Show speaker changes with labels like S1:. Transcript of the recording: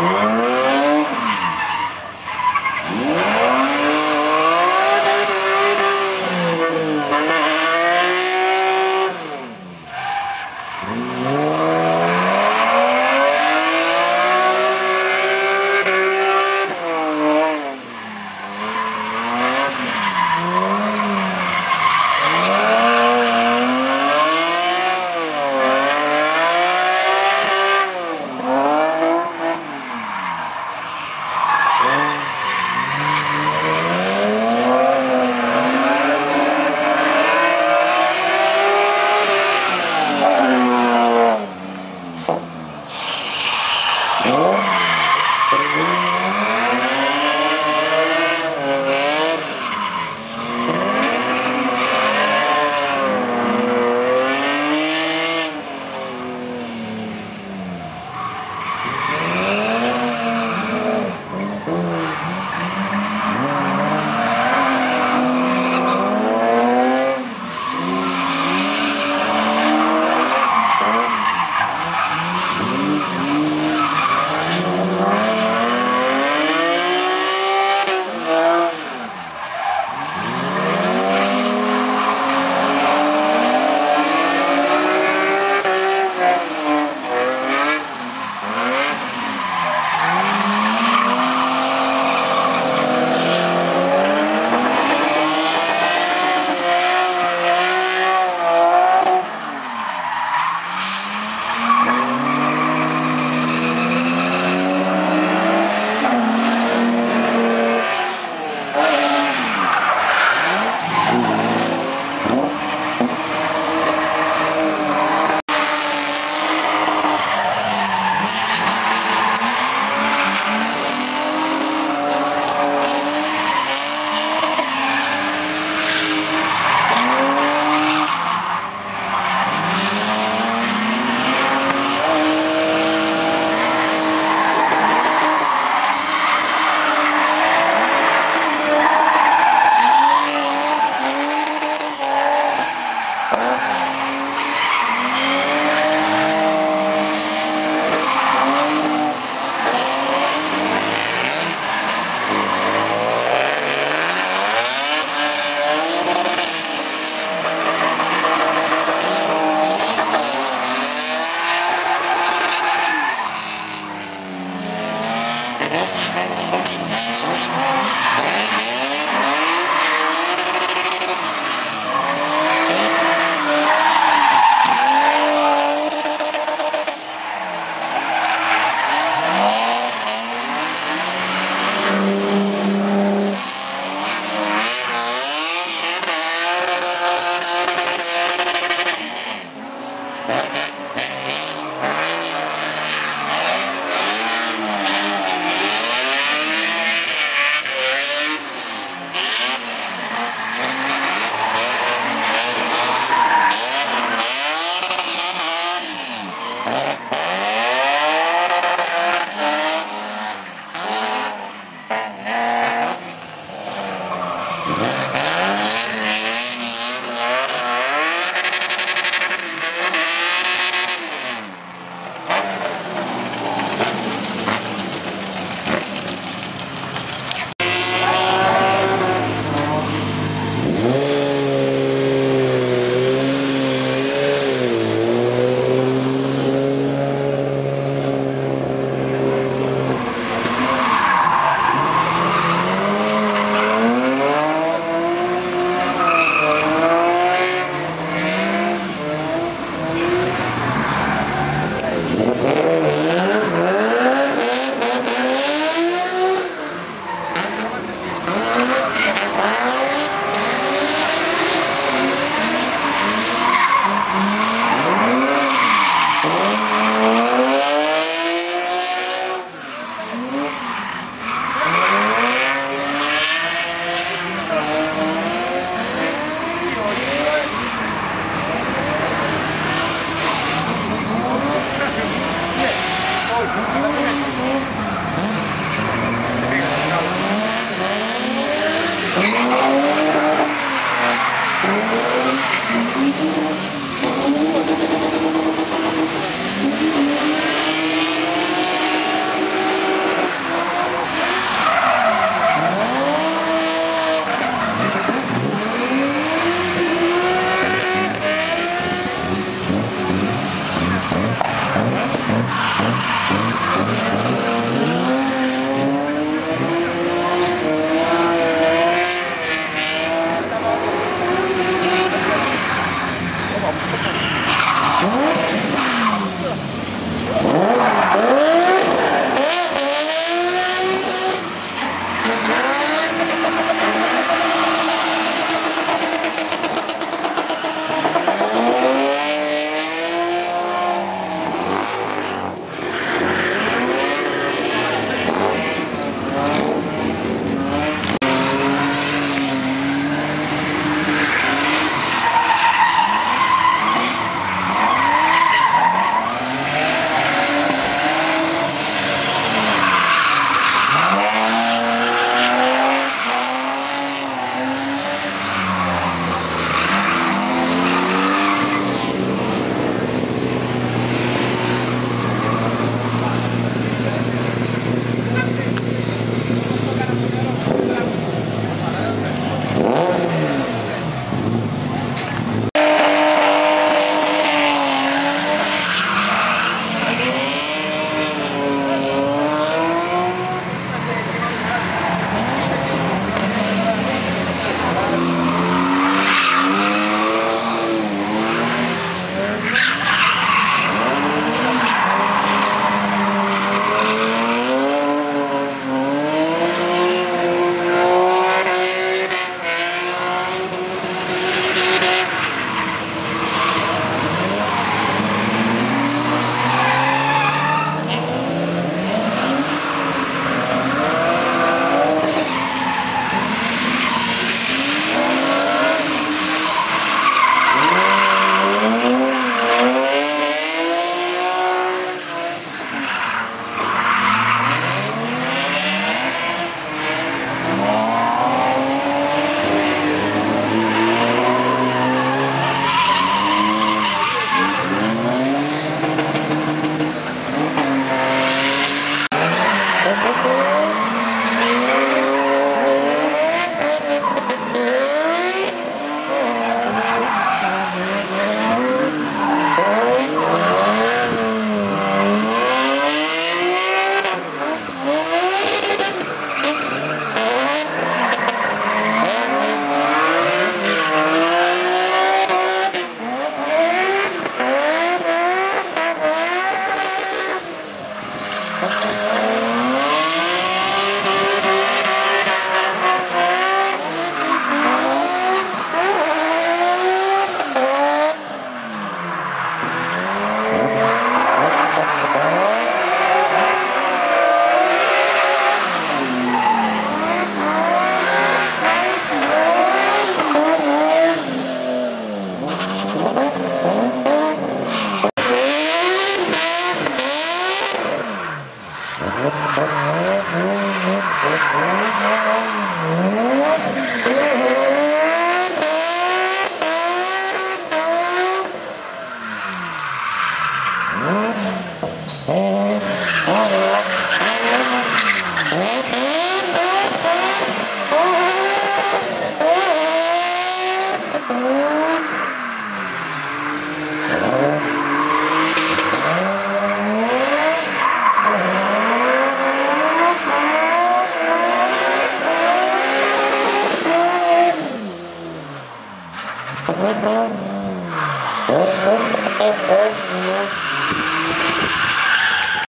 S1: Whoa.